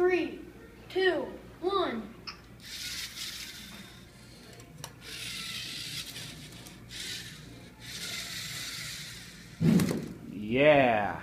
three, two, one. Yeah.